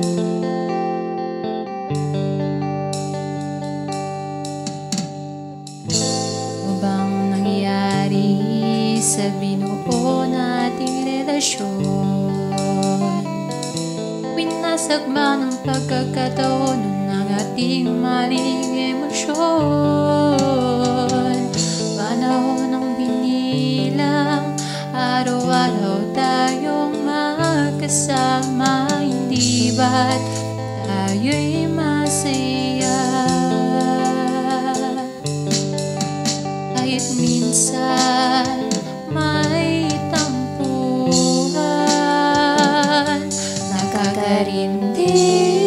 Ano sa binuo nating relasyon. Winasag ba ng pagkakataon ng ating maling emosyon? Panahon ng binilang, araw-araw tayong magkasama. Ba't tayo'y masaya. Kahit minsan may tampuhan Nakakarindi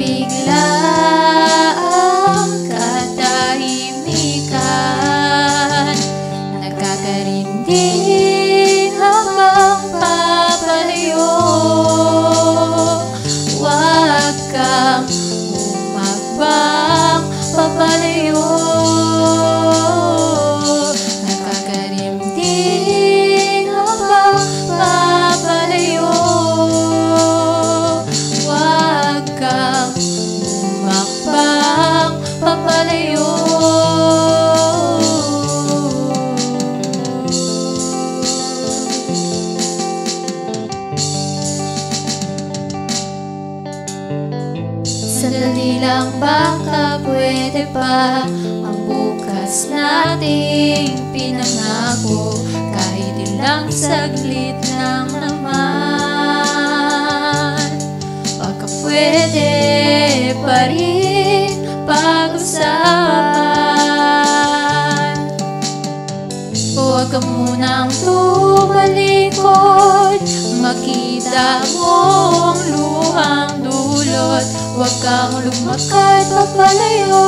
Bigla ang katahimikan. Nagkakarinding habang papalayo Huwag kang umagbang Sandali lang baka pwede pa. Ang bukas nating pinangako Kahit ilang saglit lang naman. Baka pwede pa rin pag-usapan. Huwag ka munang tumalikod Makita mo Huwag kang lumakad papalayo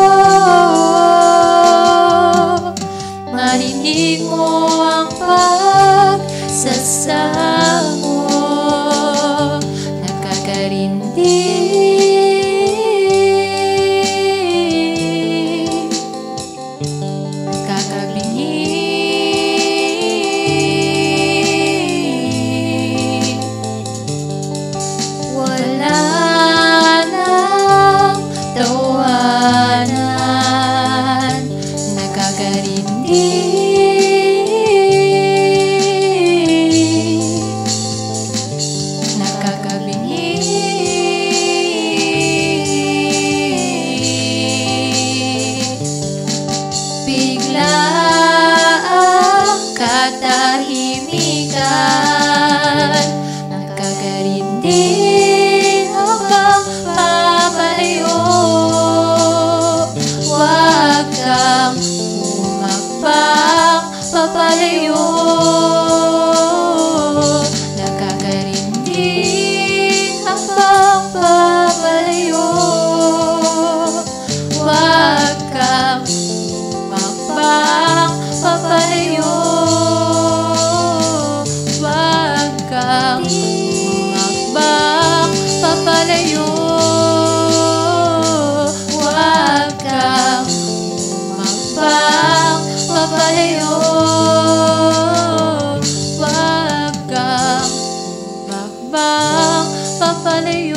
papalayo Huwag kang makbang papalayo